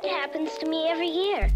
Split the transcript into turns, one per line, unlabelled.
It happens to me every year.